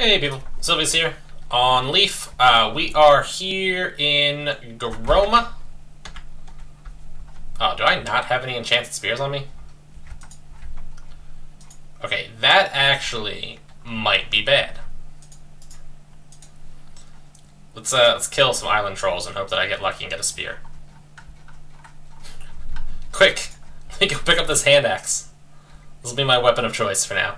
Hey people, Silveus here on Leaf. Uh, we are here in Goroma. Oh, do I not have any enchanted spears on me? Okay, that actually might be bad. Let's uh, let's kill some island trolls and hope that I get lucky and get a spear. Quick, let me go pick up this hand axe. This will be my weapon of choice for now.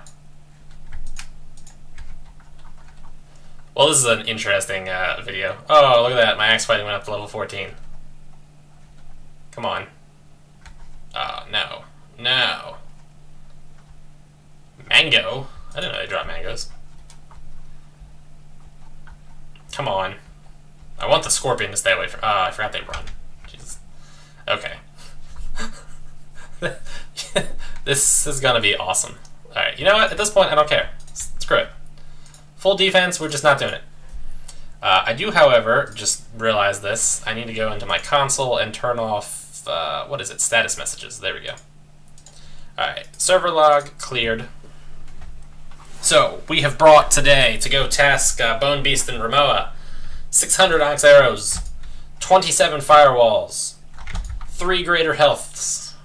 Well, this is an interesting uh, video. Oh, look at that. My axe fighting went up to level 14. Come on. Oh, no. No. Mango? I didn't know they dropped mangoes. Come on. I want the scorpion to stay away from... Ah, uh, I forgot they run. Jesus. Okay. this is gonna be awesome. Alright, you know what? At this point, I don't care. Screw it. Full defense, we're just not doing it. Uh, I do, however, just realize this. I need to go into my console and turn off, uh, what is it, status messages. There we go. Alright, server log cleared. So, we have brought today to go task uh, Bone Beast and Ramoa 600 Onyx Arrows, 27 Firewalls, 3 Greater Healths,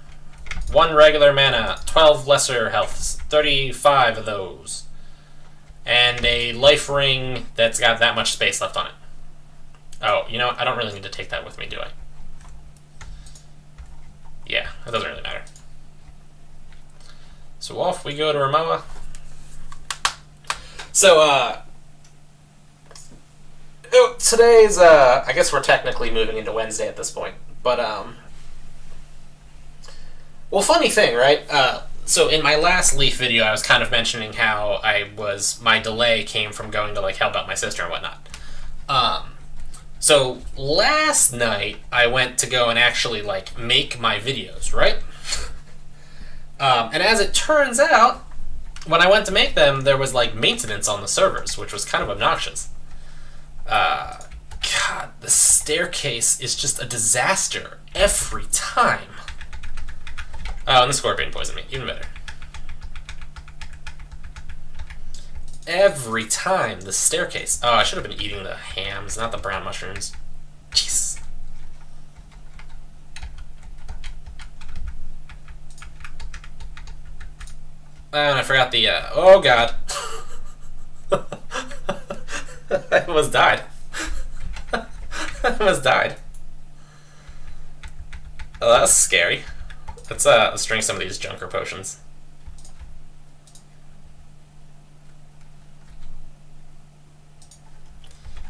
1 Regular Mana, 12 Lesser Healths, 35 of those and a life ring that's got that much space left on it. Oh, you know, I don't really need to take that with me, do I? Yeah, it doesn't really matter. So off we go to Ramoa. So, uh, oh, today's, uh, I guess we're technically moving into Wednesday at this point, but, um, well, funny thing, right? Uh, so in my last Leaf video, I was kind of mentioning how I was my delay came from going to like help out my sister and whatnot. Um, so last night I went to go and actually like make my videos, right? um, and as it turns out, when I went to make them, there was like maintenance on the servers, which was kind of obnoxious. Uh, God, the staircase is just a disaster every time. Oh, and the scorpion poisoned me. Even better. Every time, the staircase. Oh, I should have been eating the hams, not the brown mushrooms. Jeez. Oh, and I forgot the, uh, oh god. I almost died. I almost died. Oh, that's scary. Let's uh let's drink some of these junker potions.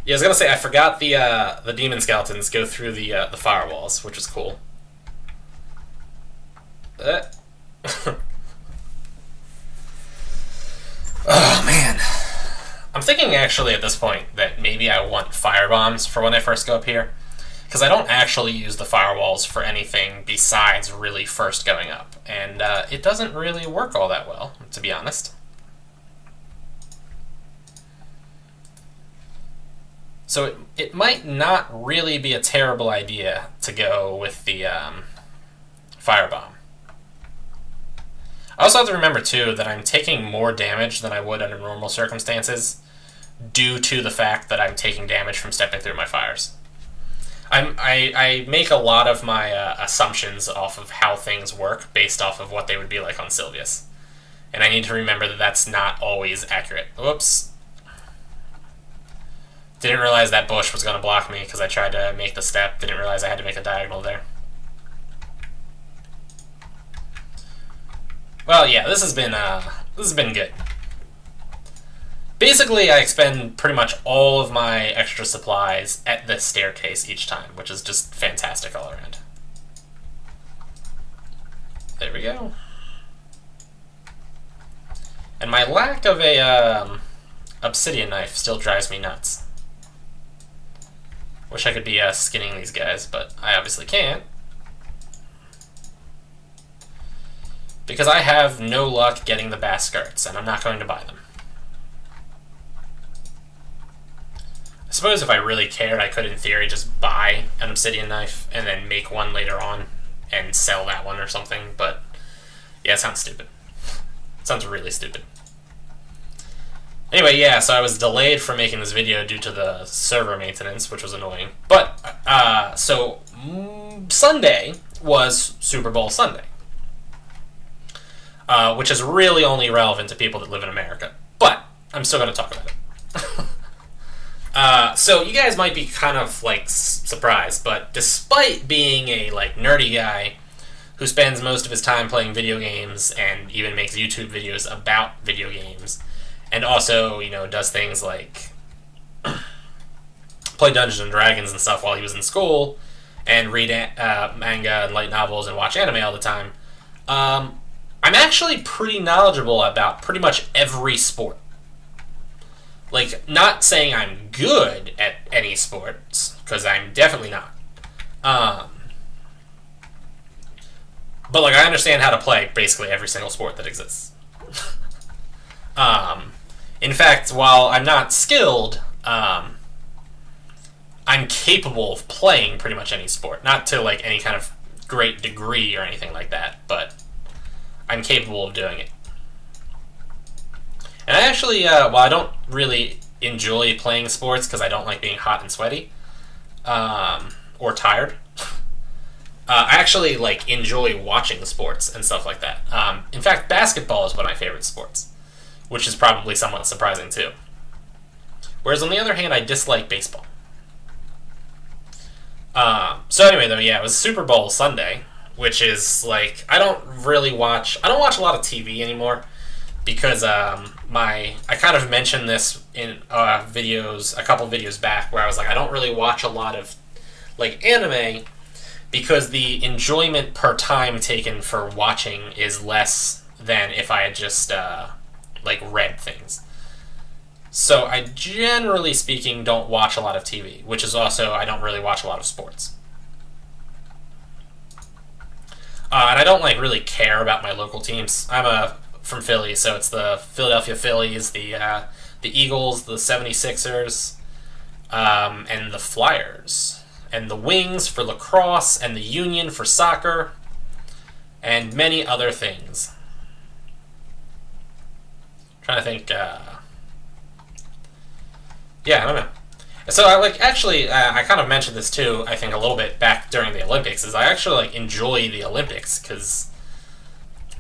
Yeah, I was gonna say I forgot the uh, the demon skeletons go through the uh, the firewalls, which is cool. Uh. oh man, I'm thinking actually at this point that maybe I want fire bombs for when I first go up here because I don't actually use the firewalls for anything besides really first going up, and uh, it doesn't really work all that well, to be honest. So it, it might not really be a terrible idea to go with the um, firebomb. I also have to remember, too, that I'm taking more damage than I would under normal circumstances due to the fact that I'm taking damage from stepping through my fires. I'm, I, I make a lot of my uh, assumptions off of how things work based off of what they would be like on Silveus. And I need to remember that that's not always accurate. Whoops. Didn't realize that bush was going to block me because I tried to make the step. Didn't realize I had to make a diagonal there. Well, yeah, this has been, uh, this has been good. Basically, I expend pretty much all of my extra supplies at the staircase each time, which is just fantastic all around. There we go. And my lack of a um, obsidian knife still drives me nuts. Wish I could be uh, skinning these guys, but I obviously can't. Because I have no luck getting the bass and I'm not going to buy them. I suppose if I really cared, I could, in theory, just buy an obsidian knife and then make one later on and sell that one or something, but yeah, it sounds stupid. It sounds really stupid. Anyway, yeah, so I was delayed from making this video due to the server maintenance, which was annoying. But, uh, so mm, Sunday was Super Bowl Sunday, uh, which is really only relevant to people that live in America. But I'm still going to talk about it. uh, so you guys might be kind of like surprised, but despite being a like nerdy guy who spends most of his time playing video games and even makes YouTube videos about video games, and also you know does things like play Dungeons and Dragons and stuff while he was in school, and read uh, manga and light novels and watch anime all the time. Um, I'm actually pretty knowledgeable about pretty much every sport. Like, not saying I'm good at any sports, because I'm definitely not. Um, but, like, I understand how to play basically every single sport that exists. um, in fact, while I'm not skilled, um, I'm capable of playing pretty much any sport. Not to, like, any kind of great degree or anything like that, but I'm capable of doing it. And I actually, uh, well, I don't really enjoy playing sports because I don't like being hot and sweaty um, or tired. Uh, I actually like enjoy watching sports and stuff like that. Um, in fact, basketball is one of my favorite sports, which is probably somewhat surprising too. Whereas on the other hand, I dislike baseball. Um, so anyway, though, yeah, it was Super Bowl Sunday, which is like I don't really watch. I don't watch a lot of TV anymore because um, my I kind of mentioned this in uh, videos a couple videos back where I was like I don't really watch a lot of like anime because the enjoyment per time taken for watching is less than if I had just uh, like read things. So I generally speaking don't watch a lot of TV, which is also I don't really watch a lot of sports. Uh, and I don't like really care about my local teams. I'm a from Philly, so it's the Philadelphia Phillies, the uh, the Eagles, the 76ers, um, and the Flyers, and the Wings for lacrosse, and the Union for soccer, and many other things. I'm trying to think. Uh, yeah, I don't know. So I like actually uh, I kind of mentioned this too. I think a little bit back during the Olympics is I actually like enjoy the Olympics because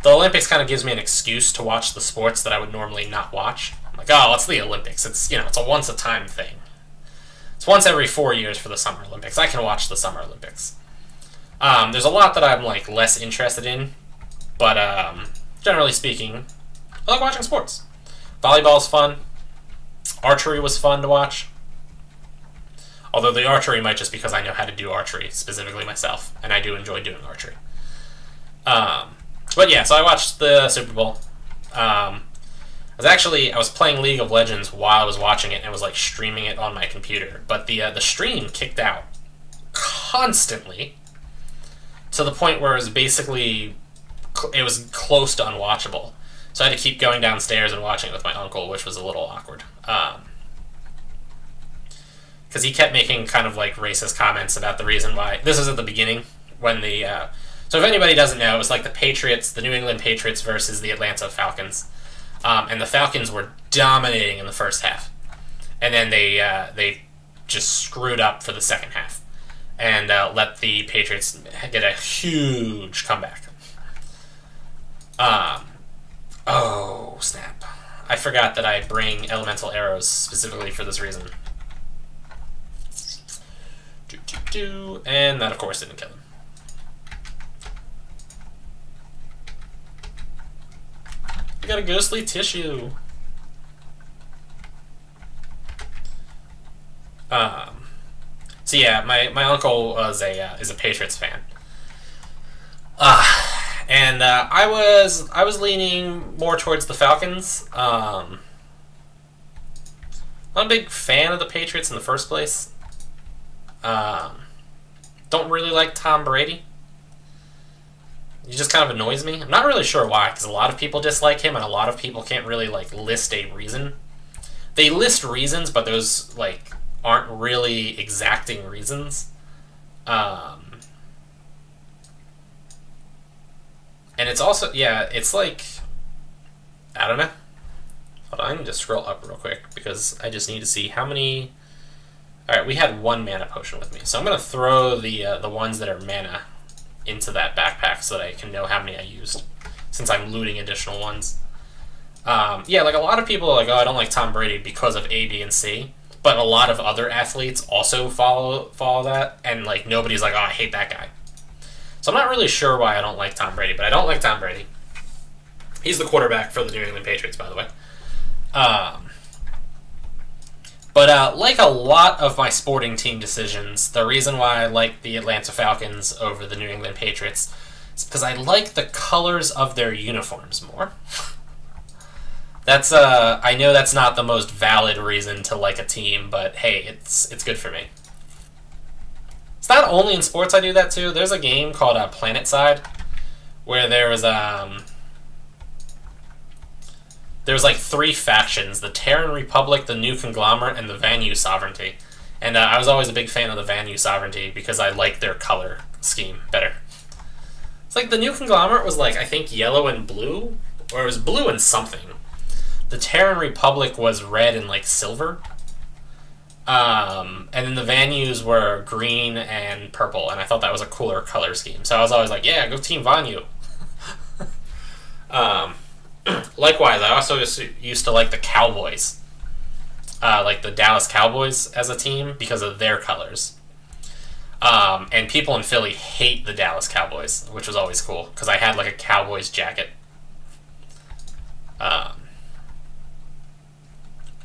the Olympics kind of gives me an excuse to watch the sports that I would normally not watch. I'm like, oh, it's the Olympics. It's you know it's a once a time thing. It's once every four years for the Summer Olympics. I can watch the Summer Olympics. Um, there's a lot that I'm like less interested in, but um, generally speaking, I like watching sports. Volleyball's fun. Archery was fun to watch. Although the archery might just because I know how to do archery specifically myself, and I do enjoy doing archery. Um, but yeah, so I watched the Super Bowl. Um, I was actually I was playing League of Legends while I was watching it and I was like streaming it on my computer, but the uh, the stream kicked out constantly to the point where it was basically it was close to unwatchable. So I had to keep going downstairs and watching it with my uncle, which was a little awkward. Um, because he kept making kind of like racist comments about the reason why. This is at the beginning when the. Uh, so if anybody doesn't know, it was like the Patriots, the New England Patriots versus the Atlanta Falcons, um, and the Falcons were dominating in the first half, and then they uh, they just screwed up for the second half, and uh, let the Patriots get a huge comeback. Um, oh snap! I forgot that I bring elemental arrows specifically for this reason. Do, do, do. And that, of course, didn't kill him. We got a ghostly tissue. Um, so yeah, my, my uncle was a uh, is a Patriots fan. Uh, and uh, I was I was leaning more towards the Falcons. Um, I'm not a big fan of the Patriots in the first place. Um, don't really like Tom Brady. He just kind of annoys me. I'm not really sure why, because a lot of people dislike him, and a lot of people can't really like list a reason. They list reasons, but those like aren't really exacting reasons. Um, and it's also yeah, it's like I don't know. Hold on, I need to scroll up real quick because I just need to see how many. All right, we had one mana potion with me, so I'm gonna throw the uh, the ones that are mana into that backpack so that I can know how many I used, since I'm looting additional ones. Um, yeah, like a lot of people are like, oh, I don't like Tom Brady because of A, B, and C. But a lot of other athletes also follow follow that, and like nobody's like, oh, I hate that guy. So I'm not really sure why I don't like Tom Brady, but I don't like Tom Brady. He's the quarterback for the New England Patriots, by the way. Um, but uh, like a lot of my sporting team decisions, the reason why I like the Atlanta Falcons over the New England Patriots is because I like the colors of their uniforms more. that's uh, I know that's not the most valid reason to like a team, but hey, it's it's good for me. It's not only in sports I do that too. There's a game called uh, PlanetSide where there was um there was like three factions: the Terran Republic, the New Conglomerate, and the Vanu Sovereignty. And uh, I was always a big fan of the Vanu Sovereignty because I liked their color scheme better. It's like the New Conglomerate was like I think yellow and blue, or it was blue and something. The Terran Republic was red and like silver. Um, and then the Vanus were green and purple, and I thought that was a cooler color scheme. So I was always like, yeah, go Team Vanu. um, likewise, I also used to like the Cowboys, uh, like the Dallas Cowboys as a team because of their colors. Um, and people in Philly hate the Dallas Cowboys, which was always cool because I had like a Cowboys jacket, um,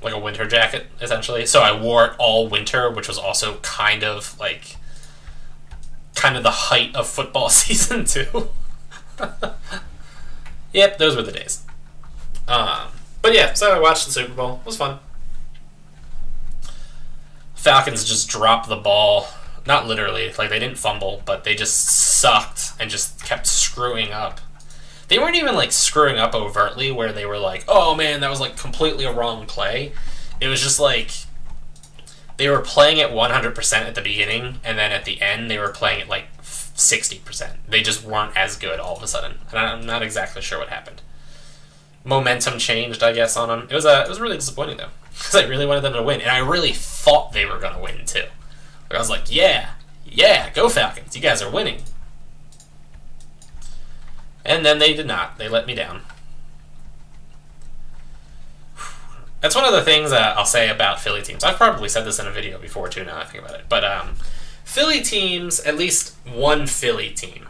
like a winter jacket essentially. So I wore it all winter, which was also kind of like kind of the height of football season too. yep, those were the days. Um, but yeah, so I watched the Super Bowl. It was fun. Falcons just dropped the ball. Not literally, like they didn't fumble, but they just sucked and just kept screwing up. They weren't even like screwing up overtly where they were like, oh man, that was like completely a wrong play. It was just like they were playing it 100% at the beginning, and then at the end, they were playing it like 60%. They just weren't as good all of a sudden. And I'm not exactly sure what happened momentum changed, I guess, on them. It was uh, it was really disappointing though, because I really wanted them to win, and I really thought they were gonna win too. Like, I was like, yeah, yeah, go Falcons, you guys are winning. And then they did not. They let me down. That's one of the things uh, I'll say about Philly teams. I've probably said this in a video before too. Now I think about it, but um, Philly teams, at least one Philly team,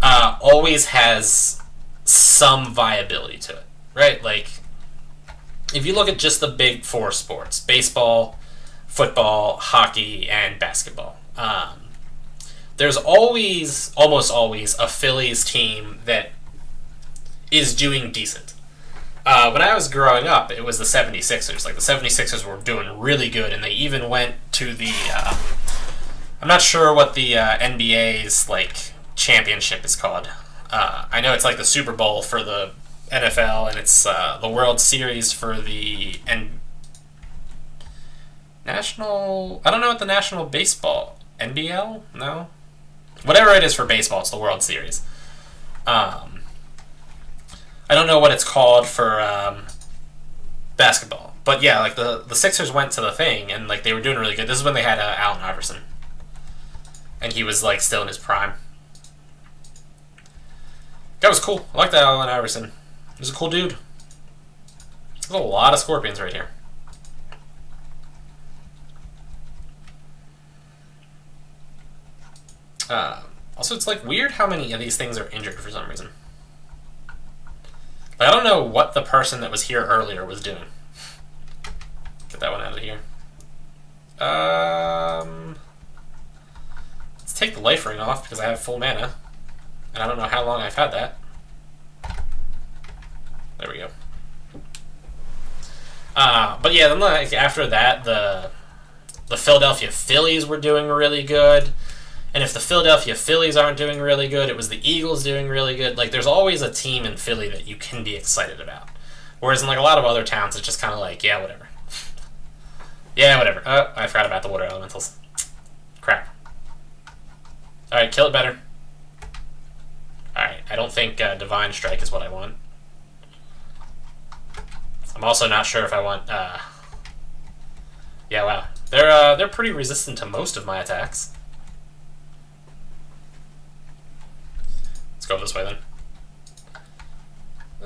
uh, always has some viability to it, right? Like, if you look at just the big four sports baseball, football, hockey, and basketball um, there's always, almost always, a Phillies team that is doing decent. Uh, when I was growing up, it was the 76ers. Like, the 76ers were doing really good, and they even went to the. Uh, I'm not sure what the uh, NBA's, like, championship is called. Uh, I know it's like the Super Bowl for the NFL, and it's uh, the World Series for the and national. I don't know what the national baseball NBL. No, whatever it is for baseball, it's the World Series. Um, I don't know what it's called for um, basketball, but yeah, like the the Sixers went to the thing, and like they were doing really good. This is when they had uh, Allen Iverson, and he was like still in his prime. That was cool. I like that Allen Iverson. He's a cool dude. There's a lot of scorpions right here. Uh, also, it's like weird how many of these things are injured for some reason. I don't know what the person that was here earlier was doing. Get that one out of here. Um, let's take the life ring off because I have full mana. And I don't know how long I've had that. There we go. Uh, but yeah, then like after that, the the Philadelphia Phillies were doing really good. And if the Philadelphia Phillies aren't doing really good, it was the Eagles doing really good. Like there's always a team in Philly that you can be excited about. Whereas in like a lot of other towns, it's just kind of like, yeah, whatever. yeah, whatever. Oh, I forgot about the water elementals. Crap. All right, kill it better. Alright, I don't think uh, Divine Strike is what I want. I'm also not sure if I want. Uh... Yeah, wow, they're uh, they're pretty resistant to most of my attacks. Let's go this way then.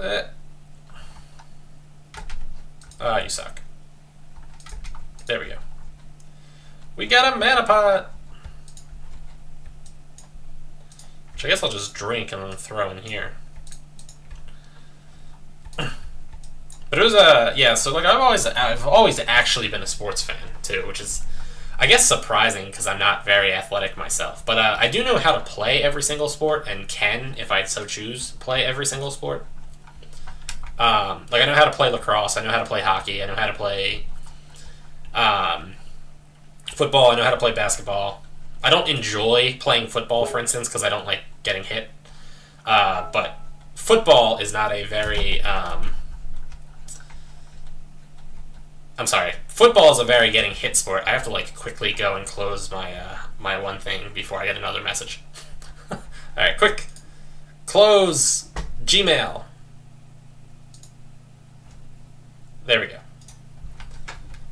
Eh. Ah, you suck. There we go. We got a mana pot! I guess I'll just drink and then throw in here. But it was a yeah. So like I've always I've always actually been a sports fan too, which is I guess surprising because I'm not very athletic myself. But uh, I do know how to play every single sport and can, if I so choose, play every single sport. Um, like I know how to play lacrosse. I know how to play hockey. I know how to play um, football. I know how to play basketball. I don't enjoy playing football, for instance, because I don't like getting hit. Uh, but football is not a very um, I'm sorry. Football is a very getting hit sport. I have to like quickly go and close my uh, my one thing before I get another message. All right, quick. Close Gmail. There we go.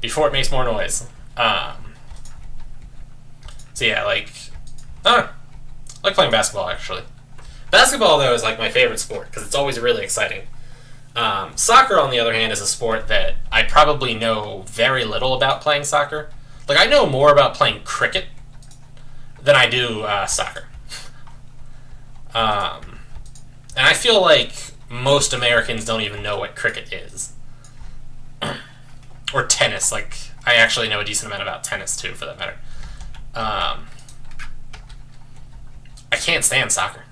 Before it makes more noise. Um, so yeah, like, I like playing basketball actually. Basketball though is like my favorite sport because it's always really exciting. Um, soccer, on the other hand, is a sport that I probably know very little about playing soccer. Like, I know more about playing cricket than I do uh, soccer. Um, and I feel like most Americans don't even know what cricket is. or tennis. Like, I actually know a decent amount about tennis, too, for that matter. Um, I can't stand soccer.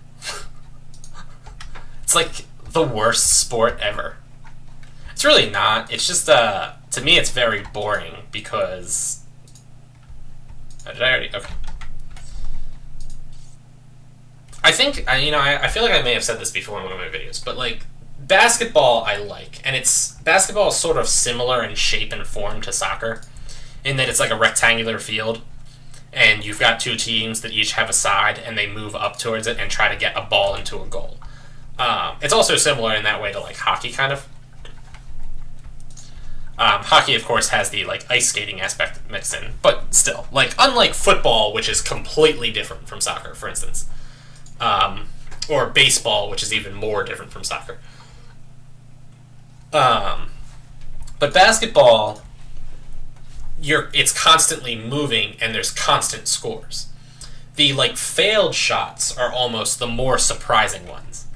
it's like the worst sport ever. It's really not. It's just uh to me it's very boring because oh, did I already okay. I think I you know I, I feel like I may have said this before in one of my videos, but like basketball I like, and it's basketball is sort of similar in shape and form to soccer, in that it's like a rectangular field, and you've got two teams that each have a side, and they move up towards it and try to get a ball into a goal. Um, it's also similar in that way to like hockey, kind of. Um, hockey, of course, has the like ice skating aspect mixed in, but still, like unlike football, which is completely different from soccer, for instance, um, or baseball, which is even more different from soccer. Um, but basketball, you're it's constantly moving and there's constant scores. The like failed shots are almost the more surprising ones.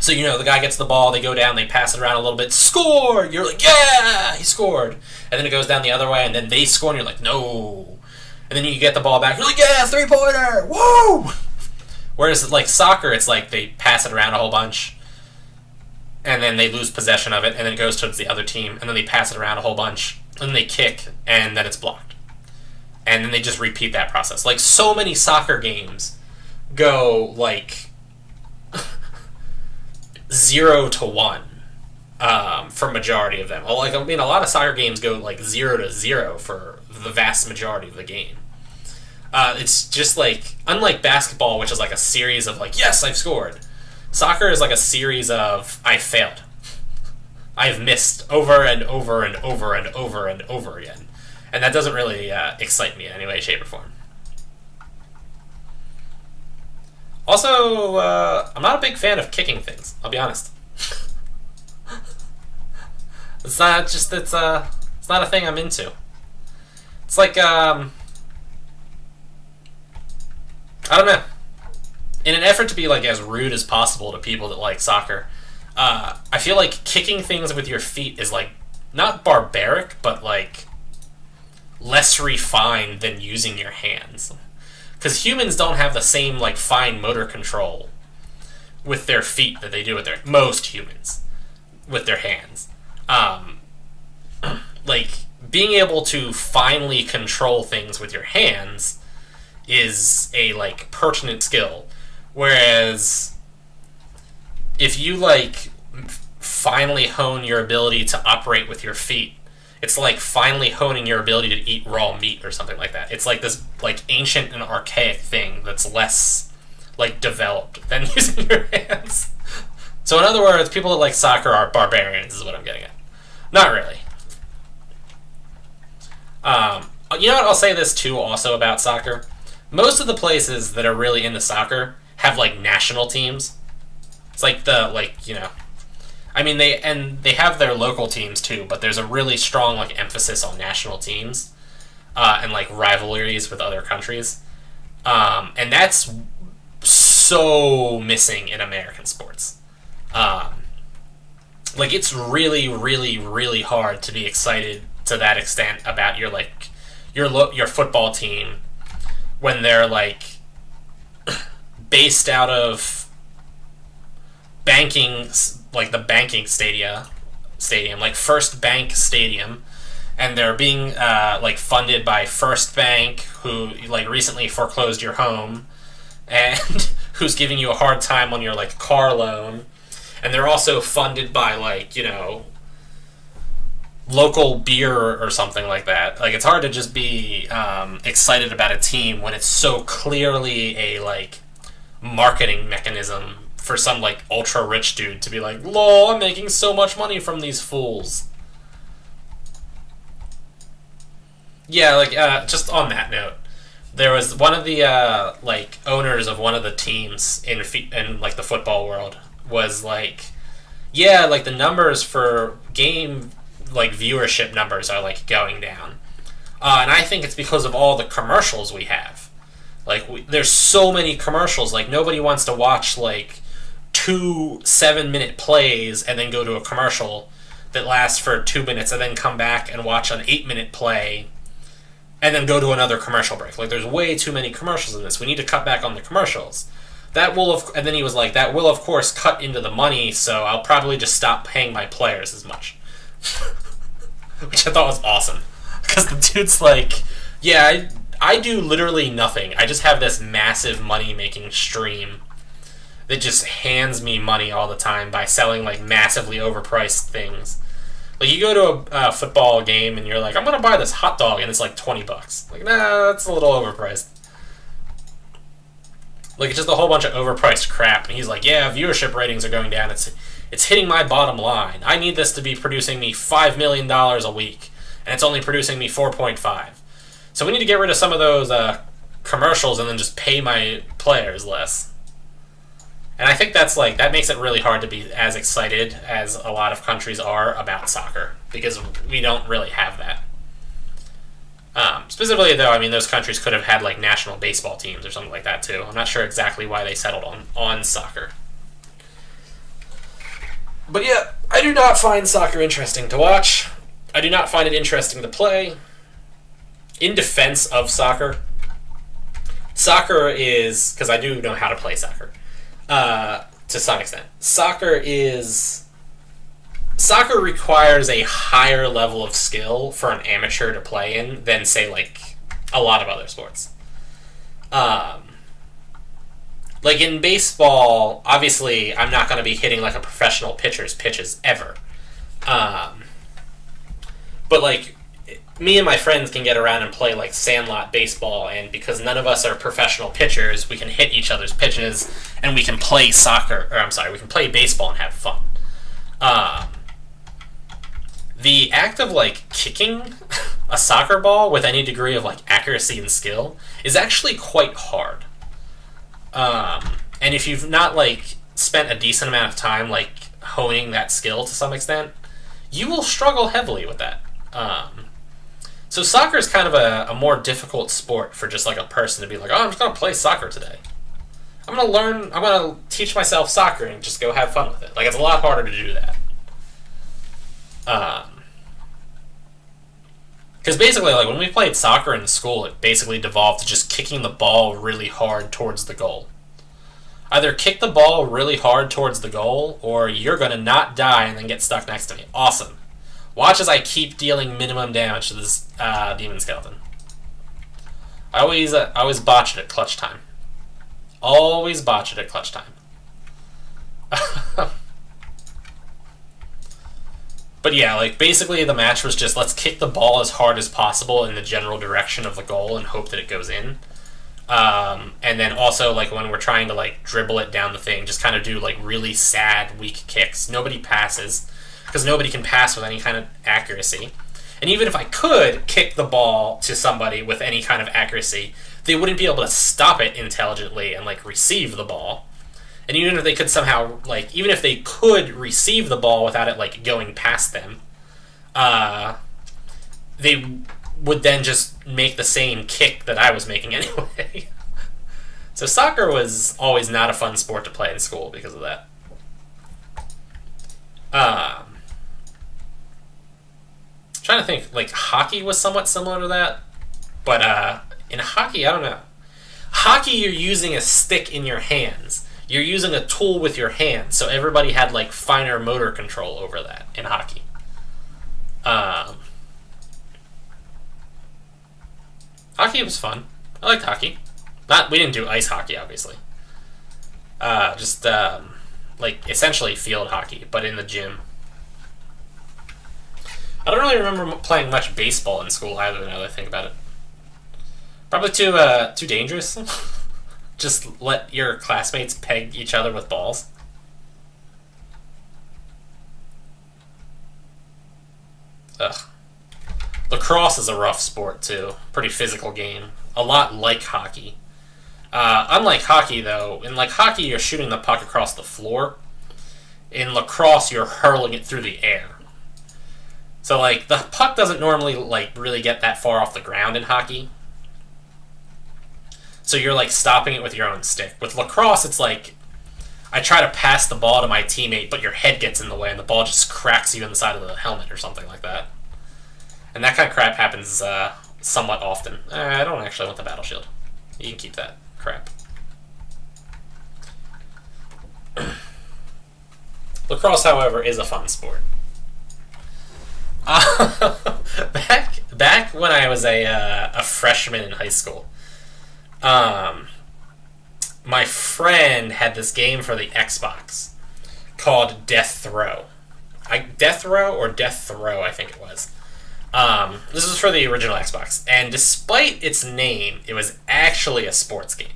So, you know, the guy gets the ball, they go down, they pass it around a little bit, score! You're like, yeah, he scored. And then it goes down the other way, and then they score, and you're like, no. And then you get the ball back, you're like, yeah, three pointer! Woo! Whereas, like, soccer, it's like they pass it around a whole bunch, and then they lose possession of it, and then it goes towards the other team, and then they pass it around a whole bunch, then they kick, and then it's blocked. And then they just repeat that process. Like, so many soccer games go, like, zero to one um, for majority of them. Well, like I mean, a lot of soccer games go like zero to zero for the vast majority of the game. Uh, it's just like unlike basketball, which is like a series of like yes, I've scored. Soccer is like a series of I failed. I've missed over and over and over and over and over again, and that doesn't really uh, excite me in any way, shape, or form. Also, uh, I'm not a big fan of kicking things. I'll be honest. it's not just it's uh it's not a thing I'm into. It's like um I don't know. In an effort to be like as rude as possible to people that like soccer, uh, I feel like kicking things with your feet is like not barbaric, but like less refined than using your hands because humans don't have the same like fine motor control with their feet that they do with their most humans with their hands. Um, like being able to finely control things with your hands is a like pertinent skill, whereas if you like finally hone your ability to operate with your feet it's like finally honing your ability to eat raw meat or something like that. It's like this like ancient and archaic thing that's less like developed than using your hands. So in other words, people that like soccer are barbarians, is what I'm getting at. Not really. Um, you know what? I'll say this too, also about soccer. Most of the places that are really into soccer have like national teams. It's like the like you know, I mean they and they have their local teams too, but there's a really strong like emphasis on national teams uh, and like rivalries with other countries, um, and that's so missing in American sports. Um, like it's really, really, really hard to be excited to that extent about your like your lo- your football team when they're like based out of banking like the banking stadia stadium like first bank stadium and they're being uh, like funded by first bank who like recently foreclosed your home and who's giving you a hard time on your like car loan and they're also funded by like you know local beer or something like that. Like it's hard to just be um, excited about a team when it's so clearly a like marketing mechanism for some like ultra rich dude to be like, "Lol, I'm making so much money from these fools." Yeah, like uh, just on that note, there was one of the uh, like owners of one of the teams in in like the football world was like, yeah, like the numbers for game like viewership numbers are like going down, uh, and I think it's because of all the commercials we have. Like, we, there's so many commercials. Like, nobody wants to watch like two seven minute plays and then go to a commercial that lasts for two minutes and then come back and watch an eight minute play and then go to another commercial break. Like, there's way too many commercials in this. We need to cut back on the commercials. That will, of, and then he was like, that will, of course, cut into the money, so I'll probably just stop paying my players as much. Which I thought was awesome. Because the dude's like, yeah, I, I do literally nothing. I just have this massive money making stream that just hands me money all the time by selling like massively overpriced things. Like you go to a, a football game and you're like, I'm gonna buy this hot dog and it's like twenty bucks. Like, nah, that's a little overpriced. Like it's just a whole bunch of overpriced crap. And he's like, yeah, viewership ratings are going down. It's it's hitting my bottom line. I need this to be producing me $5 million a week, and it's only producing me 4.5. So we need to get rid of some of those uh, commercials and then just pay my players less. And I think that's like, that makes it really hard to be as excited as a lot of countries are about soccer, because we don't really have that. Um, specifically, though, I mean, those countries could have had like national baseball teams or something like that too. I'm not sure exactly why they settled on on soccer. But yeah, I do not find soccer interesting to watch. I do not find it interesting to play. In defense of soccer, soccer is because I do know how to play soccer uh, to some extent. Soccer is soccer requires a higher level of skill for an amateur to play in than say like a lot of other sports. Um, like in baseball, obviously, I'm not going to be hitting like a professional pitcher's pitches ever. Um, but like, me and my friends can get around and play like sandlot baseball, and because none of us are professional pitchers, we can hit each other's pitches, and we can play soccer. Or I'm sorry, we can play baseball and have fun. Um, the act of like kicking a soccer ball with any degree of like accuracy and skill is actually quite hard. Um, and if you've not like spent a decent amount of time like honing that skill to some extent, you will struggle heavily with that. Um, so soccer is kind of a, a more difficult sport for just like a person to be like, oh, I'm just gonna play soccer today. I'm gonna learn. I'm gonna teach myself soccer and just go have fun with it. Like it's a lot harder to do that. Um, because basically, like when we played soccer in school, it basically devolved to just kicking the ball really hard towards the goal. Either kick the ball really hard towards the goal, or you're gonna not die and then get stuck next to me. Awesome. Watch as I keep dealing minimum damage to this uh, demon skeleton. I always, uh, I always botch it at clutch time. Always botch it at clutch time. But yeah, like basically the match was just let's kick the ball as hard as possible in the general direction of the goal and hope that it goes in. Um, and then also like when we're trying to like dribble it down the thing, just kind of do like really sad weak kicks. Nobody passes because nobody can pass with any kind of accuracy. And even if I could kick the ball to somebody with any kind of accuracy, they wouldn't be able to stop it intelligently and like receive the ball. And even if they could somehow like even if they could receive the ball without it like going past them, uh, they would then just make the same kick that I was making anyway. so soccer was always not a fun sport to play in school because of that. Um, trying to think, like hockey was somewhat similar to that, but uh, in hockey, I don't know. Hockey, you're using a stick in your hands. You're using a tool with your hands, so everybody had like finer motor control over that in hockey. Um, Hockey was fun. I liked hockey. Not we didn't do ice hockey, obviously. Uh, just um, like essentially field hockey, but in the gym. I don't really remember playing much baseball in school either. Now that I think about it, probably too uh, too dangerous. just let your classmates peg each other with balls. Ugh. Lacrosse is a rough sport too. Pretty physical game. A lot like hockey. Uh, unlike hockey, though, in like hockey, you're shooting the puck across the floor. In lacrosse, you're hurling it through the air. So like the puck doesn't normally like really get that far off the ground in hockey. So you're like stopping it with your own stick. With lacrosse, it's like I try to pass the ball to my teammate, but your head gets in the way and the ball just cracks you in the side of the helmet or something like that. And that kind of crap happens uh, somewhat often. Uh, I don't actually want the battle shield. You can keep that crap. Lacrosse, however, is a fun sport. Back back when I was a uh, a freshman in high school, um, my friend had this game for the Xbox called Death Throw. I, Death Row or Death Throw, I think it was. Um, this was for the original Xbox, and despite its name, it was actually a sports game.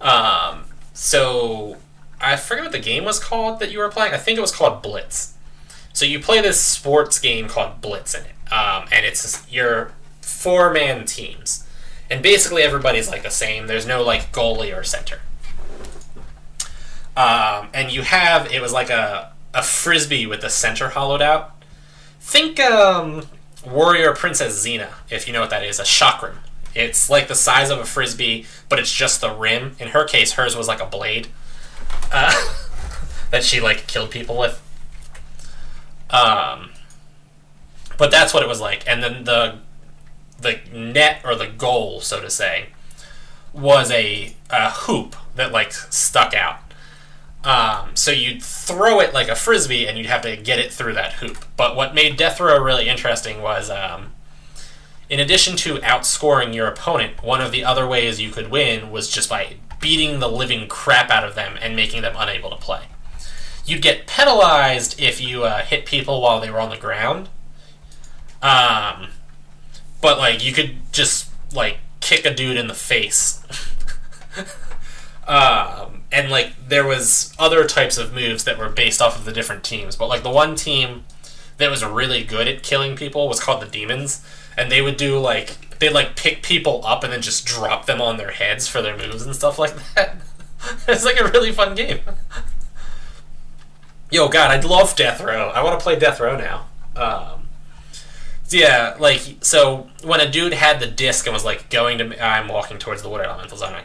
Um, so I forget what the game was called that you were playing. I think it was called Blitz. So you play this sports game called Blitz in it, um, and it's your four man teams, and basically everybody's like the same. There's no like goalie or center. Um, and you have it was like a a frisbee with the center hollowed out. Think um, Warrior Princess Xena, if you know what that is, a chakram. It's like the size of a frisbee, but it's just the rim. In her case, hers was like a blade uh, that she like killed people with. Um, but that's what it was like. And then the the net or the goal, so to say, was a, a hoop that like stuck out. Um, so you'd throw it like a frisbee, and you'd have to get it through that hoop. But what made death row really interesting was, um, in addition to outscoring your opponent, one of the other ways you could win was just by beating the living crap out of them and making them unable to play. You'd get penalized if you uh, hit people while they were on the ground. Um, but like you could just like kick a dude in the face. um, and like there was other types of moves that were based off of the different teams but like the one team that was really good at killing people was called the demons and they would do like they'd like pick people up and then just drop them on their heads for their moves and stuff like that it's like a really fun game yo god i'd love death row i want to play death row now um, yeah like so when a dude had the disc and was like going to i'm walking towards the wood elementals aren't i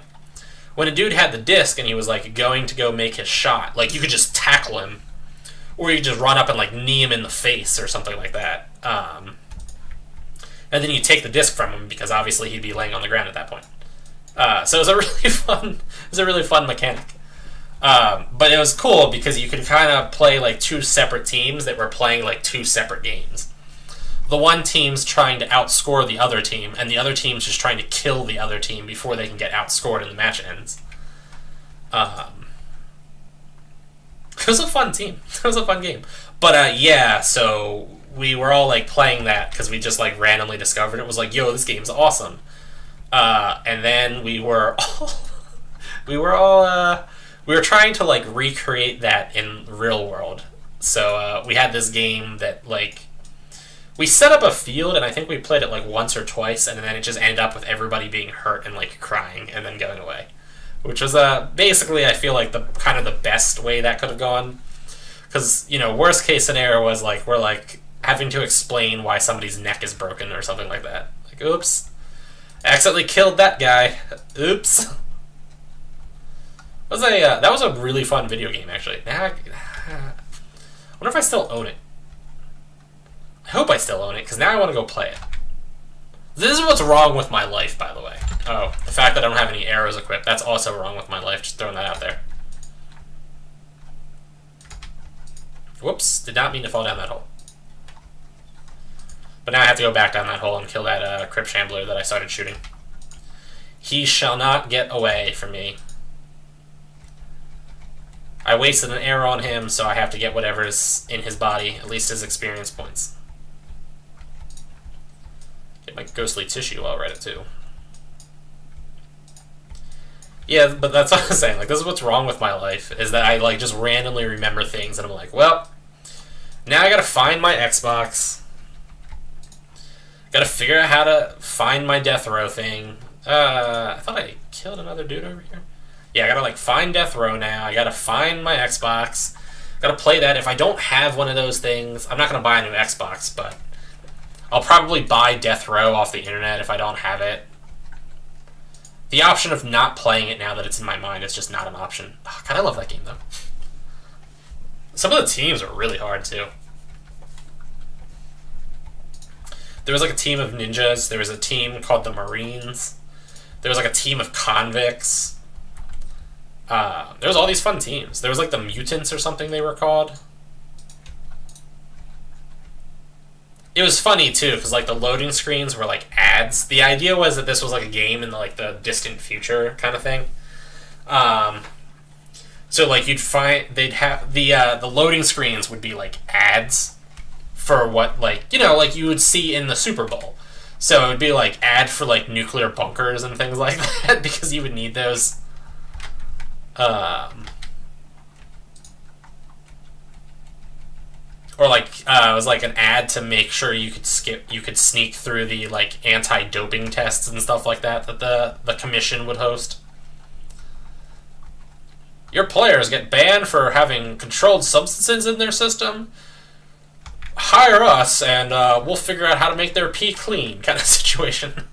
when a dude had the disc and he was like going to go make his shot, like you could just tackle him, or you could just run up and like knee him in the face or something like that. Um, and then you take the disc from him because obviously he'd be laying on the ground at that point. Uh, so it was a really fun, it was a really fun mechanic. Um, but it was cool because you could kind of play like two separate teams that were playing like two separate games the one team's trying to outscore the other team, and the other team's just trying to kill the other team before they can get outscored and the match ends. Um, it was a fun team. It was a fun game. But uh, yeah, so we were all like playing that because we just like randomly discovered it. it was like, yo, this game's awesome. Uh, and then we were all, we were all uh, we were trying to like recreate that in real world. So uh, we had this game that like we set up a field and I think we played it like once or twice and then it just ended up with everybody being hurt and like crying and then going away. Which was uh basically I feel like the kind of the best way that could have gone. Cuz you know, worst case scenario was like we're like having to explain why somebody's neck is broken or something like that. Like oops. Accidentally killed that guy. Oops. Was a uh, that was a really fun video game actually. I, I wonder if I still own it. I hope I still own it, because now I want to go play it. This is what's wrong with my life, by the way. Oh, the fact that I don't have any arrows equipped, that's also wrong with my life, just throwing that out there. Whoops, did not mean to fall down that hole. But now I have to go back down that hole and kill that uh, Crypt Shambler that I started shooting. He shall not get away from me. I wasted an arrow on him, so I have to get whatever's in his body, at least his experience points. Get my ghostly tissue while I read it too. Yeah, but that's what I'm saying. Like, this is what's wrong with my life, is that I, like, just randomly remember things, and I'm like, well, now I gotta find my Xbox. Gotta figure out how to find my Deathrow thing. Uh, I thought I killed another dude over here. Yeah, I gotta, like, find Deathrow now. I gotta find my Xbox. Gotta play that. If I don't have one of those things, I'm not gonna buy a new Xbox, but I'll probably buy Deathrow off the internet if I don't have it. The option of not playing it now that it's in my mind is just not an option. Oh, God, I love that game, though. Some of the teams are really hard, too. There was like a team of ninjas. There was a team called the Marines. There was like a team of convicts. Uh, there was all these fun teams. There was like the Mutants or something they were called. it was funny too because like the loading screens were like ads. The idea was that this was like a game in the, like the distant future kind of thing. Um, so like you'd find they'd have the uh, the loading screens would be like ads for what like you know like you would see in the Super Bowl. So it would be like ad for like nuclear bunkers and things like that because you would need those. Um, or like uh, it was like an ad to make sure you could skip you could sneak through the like anti-doping tests and stuff like that that the the commission would host. Your players get banned for having controlled substances in their system. Hire us and uh, we'll figure out how to make their pee clean kind of situation.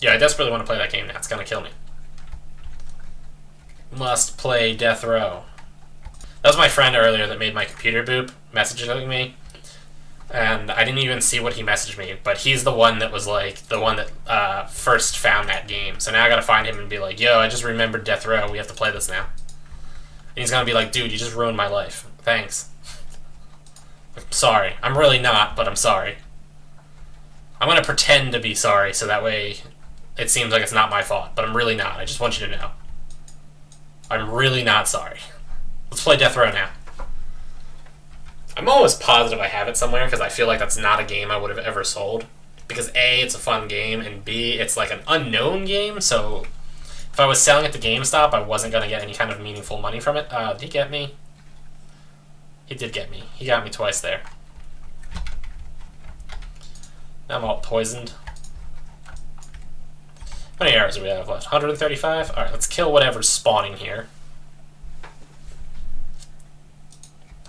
Yeah i desperately want to play that game now. It's gonna kill me must play Deathrow that was my friend earlier that made my computer boop, messaging me. And I didn't even see what he messaged me, but he's the one that was like the one that uh, first found that game. So now I gotta find him and be like, "Yo, I just remembered Deathrow. We have to play this now." And he's gonna be like, "Dude, you just ruined my life. Thanks." I'm sorry. I'm really not, but I'm sorry. I'm gonna pretend to be sorry so that way it seems like it's not my fault, but I'm really not. I just want you to know. I'm really not sorry. Let's play Deathrow now. I'm always positive I have it somewhere because I feel like that's not a game I would have ever sold. Because A, it's a fun game, and B, it's like an unknown game, so if I was selling it to GameStop, I wasn't going to get any kind of meaningful money from it. Uh, did he get me? He did get me. He got me twice there. Now I'm all poisoned. How many arrows do we have left? 135? Alright, let's kill whatever's spawning here.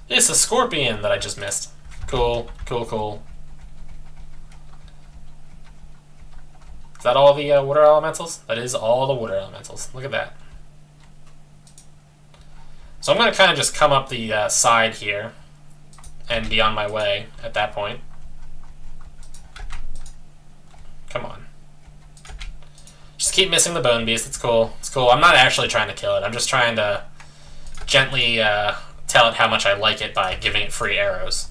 It's a scorpion that I just missed. Cool, cool, cool. Is that all the uh, water elementals? That is all the water elementals. Look at that. So I'm going to kind of just come up the uh, side here and be on my way at that point. Come on. Just keep missing the bone beast. It's cool. It's cool. I'm not actually trying to kill it. I'm just trying to gently uh, tell it how much I like it by giving it free arrows.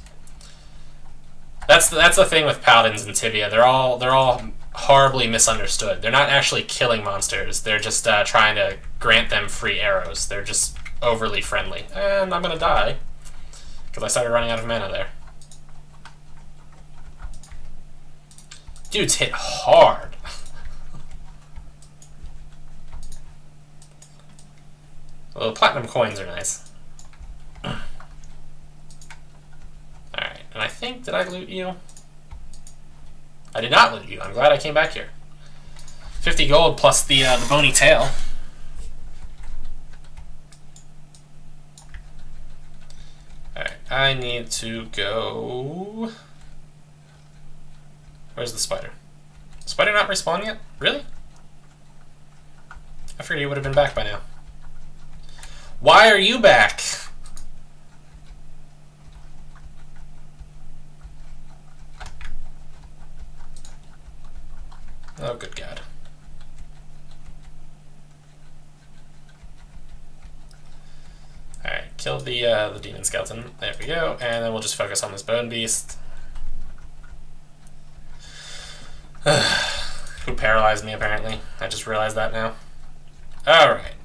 That's the, that's the thing with paladins and tibia. They're all they're all horribly misunderstood. They're not actually killing monsters. They're just uh, trying to grant them free arrows. They're just overly friendly. And I'm gonna die because I started running out of mana there. Dude's hit hard. Well, platinum coins are nice. Alright, and I think, did I loot you? I did not loot you. I'm glad I came back here. 50 gold plus the, uh, the bony tail. Alright, I need to go... Where's the spider? Spider not respawn yet? Really? I figured he would have been back by now. Why are you back? Oh, good God. Alright, kill the, uh, the demon skeleton. There we go. And then we'll just focus on this bone beast. Who paralyzed me, apparently. I just realized that now. Alright.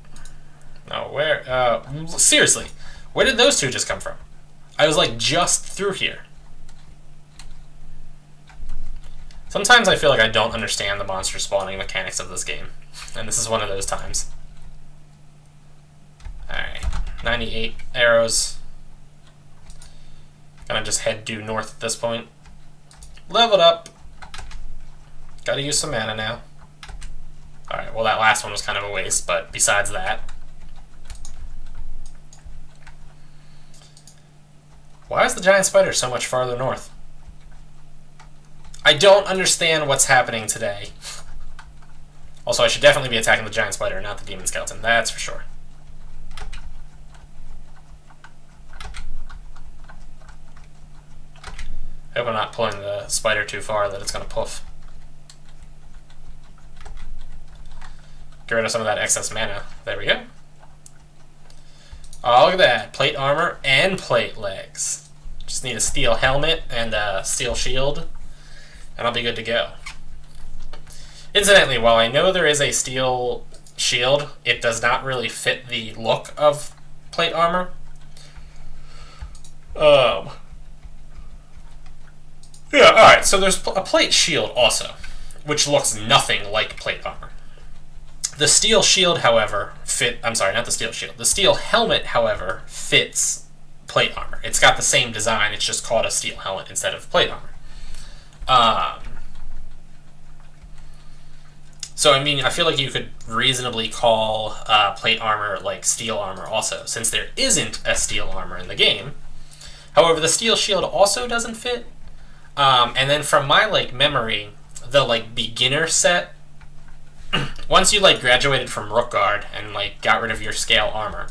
Where... Uh, seriously, where did those two just come from? I was, like, just through here. Sometimes I feel like I don't understand the monster spawning mechanics of this game. And this is one of those times. Alright. 98 arrows. Gonna just head due north at this point. Leveled up. Gotta use some mana now. Alright, well that last one was kind of a waste, but besides that... Why is the giant spider so much farther north? I don't understand what's happening today. also, I should definitely be attacking the giant spider, not the demon skeleton. That's for sure. I hope I'm not pulling the spider too far that it's going to puff. Get rid of some of that excess mana. There we go. Oh, look at that. Plate armor and plate legs. Just need a steel helmet and a steel shield, and I'll be good to go. Incidentally, while I know there is a steel shield, it does not really fit the look of plate armor. Um, yeah, alright, so there's a plate shield also, which looks nothing like plate armor. The steel shield, however, fit. I'm sorry, not the steel shield. The steel helmet, however, fits plate armor. It's got the same design. It's just called a steel helmet instead of plate armor. Um, so I mean, I feel like you could reasonably call uh, plate armor like steel armor also, since there isn't a steel armor in the game. However, the steel shield also doesn't fit. Um, and then from my like memory, the like beginner set once you like graduated from Rookgaard and like got rid of your scale armor,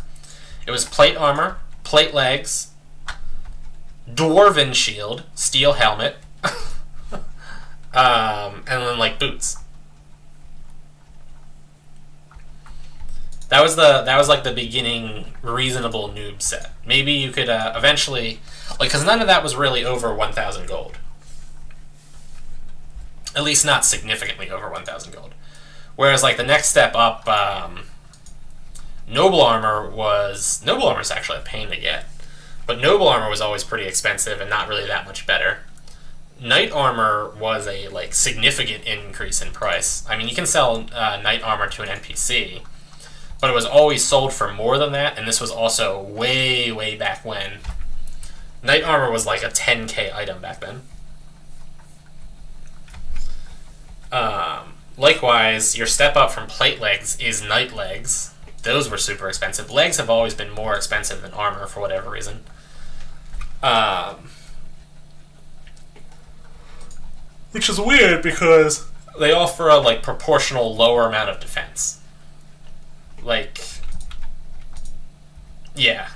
it was plate armor, plate legs, dwarven shield, steel helmet, um, and then like boots. That was the that was like the beginning reasonable noob set. Maybe you could uh, eventually like because none of that was really over one thousand gold. At least not significantly over one thousand gold. Whereas like the next step up, um, Noble Armor was Noble Armor is actually a pain to get, but Noble Armor was always pretty expensive and not really that much better. Knight Armor was a like significant increase in price. I mean, you can sell uh, Knight Armor to an NPC, but it was always sold for more than that, and this was also way way back when. Knight Armor was like a 10k item back then. Um, Likewise, your step up from plate legs is knight legs. Those were super expensive. Legs have always been more expensive than armor for whatever reason. Um, which is weird because they offer a like proportional lower amount of defense. Like, yeah,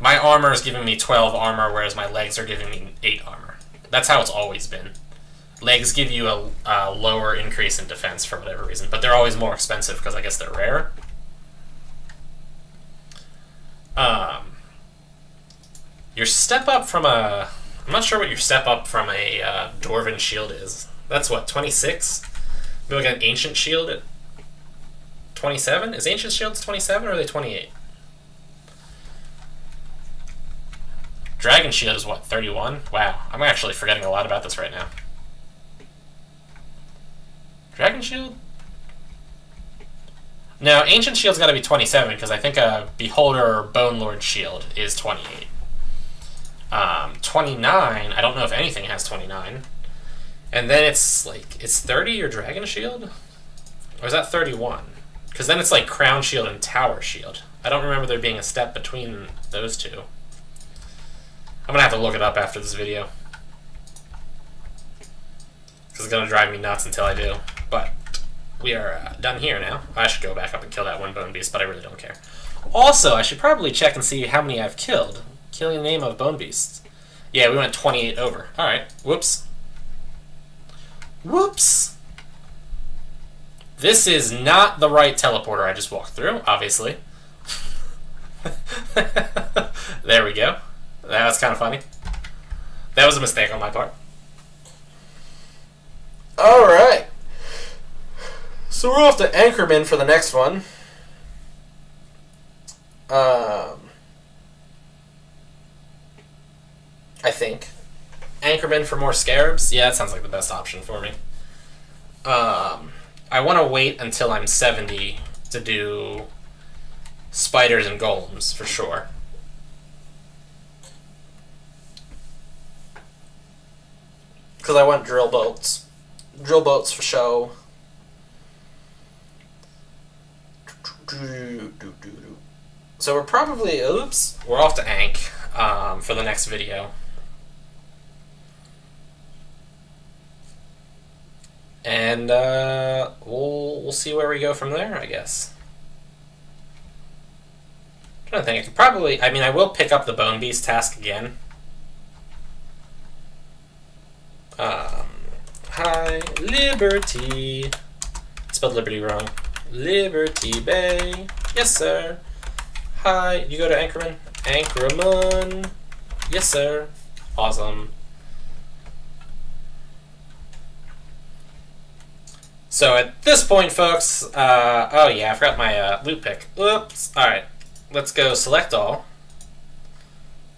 my armor is giving me 12 armor, whereas my legs are giving me 8 armor. That's how it's always been. Legs give you a, a lower increase in defense for whatever reason, but they're always more expensive because I guess they're rare. Um, your step up from a... I'm not sure what your step up from a uh, Dwarven shield is. That's what, 26? Maybe like an Ancient shield at 27? Is Ancient shields 27 or are they 28? Dragon shield is what, 31? Wow, I'm actually forgetting a lot about this right now. Dragon Shield? No, Ancient Shield's got to be 27 because I think a Beholder or Bonelord Shield is 28. Um, 29, I don't know if anything has 29. And then it's like, it's 30 your Dragon Shield? Or is that 31? Because then it's like Crown Shield and Tower Shield. I don't remember there being a step between those two. I'm gonna have to look it up after this video. Because it's gonna drive me nuts until I do. But we are uh, done here now. I should go back up and kill that one bone beast, but I really don't care. Also, I should probably check and see how many I've killed. Killing the name of bone beasts. Yeah, we went 28 over. Alright, whoops. Whoops! This is not the right teleporter I just walked through, obviously. there we go. That was kind of funny. That was a mistake on my part. Alright. So we're off to Ankrahmun for the next one. Um, I think. Ankrahmun for more scarabs? Yeah, that sounds like the best option for me. Um, I want to wait until I'm 70 to do spiders and golems for sure. Because I want drill boats. Drill boats for show. So we're probably, oops, we're off to Ank um, for the next video. And uh, we'll, we'll see where we go from there, I guess. I'm trying to think, I could probably, I mean, I will pick up the Bone Beast task again. Um, hi, Liberty. spelled Liberty wrong. Liberty Bay. Yes, sir. Hi, you go to Ankrahmun? Ankrahmun. Yes, sir. Awesome. So at this point, folks, uh, oh yeah, I forgot my uh, loot pick. Oops. Alright, let's go select all.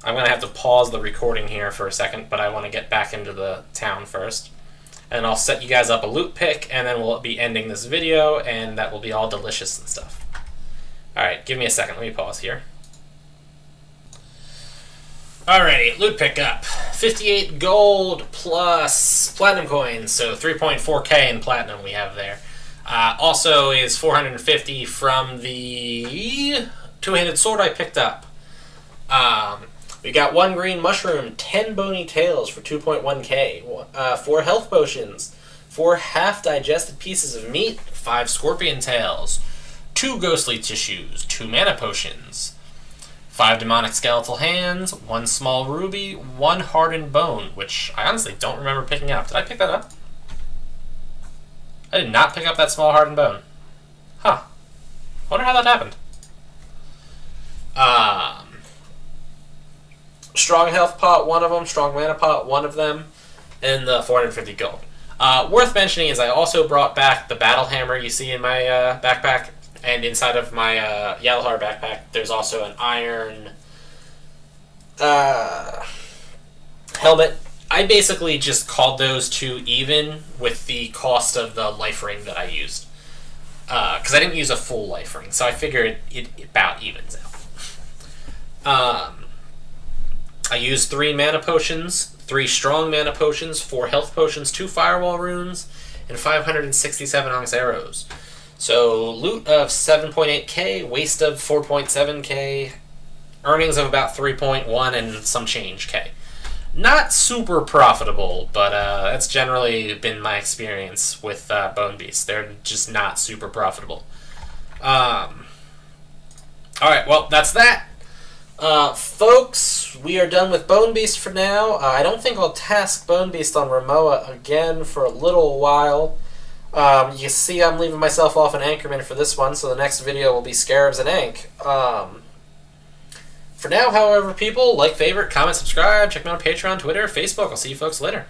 I'm going to have to pause the recording here for a second, but I want to get back into the town first and I'll set you guys up a loot pick, and then we'll be ending this video, and that will be all delicious and stuff. Alright, give me a second. Let me pause here. Alrighty, loot pick up. 58 gold plus platinum coins, so 3.4k in platinum we have there. Uh, also is 450 from the two-handed sword I picked up. Um, we got one green mushroom, 10 bony tails for 2.1k, uh, four health potions, four half digested pieces of meat, five scorpion tails, two ghostly tissues, two mana potions, five demonic skeletal hands, one small ruby, one hardened bone, which I honestly don't remember picking up. Did I pick that up? I did not pick up that small hardened bone. Huh. wonder how that happened. Um, strong health pot, one of them, strong mana pot, one of them, and the 450 gold. Uh, worth mentioning is I also brought back the battle hammer you see in my uh, backpack, and inside of my uh, Yalhar backpack, there's also an iron uh, helmet. I basically just called those two even with the cost of the life ring that I used. Because uh, I didn't use a full life ring, so I figured it, it about evens out. Um, I used three mana potions, three strong mana potions, four health potions, two firewall runes, and 567 onyx arrows. So loot of 7.8k, waste of 4.7k, earnings of about 3.1 and some change k. Not super profitable, but uh, that's generally been my experience with uh, Bone Beasts. They're just not super profitable. Um, Alright, well, that's that. Uh, folks, we are done with Bone Beast for now. Uh, I don't think I'll task Bone Beast on Ramoa again for a little while. Um, you see I'm leaving myself off an Ankrahmun for this one, so the next video will be Scarabs and Ankh. Um, for now, however, people, like, favorite, comment, subscribe, check me out on Patreon, Twitter, Facebook. I'll see you folks later.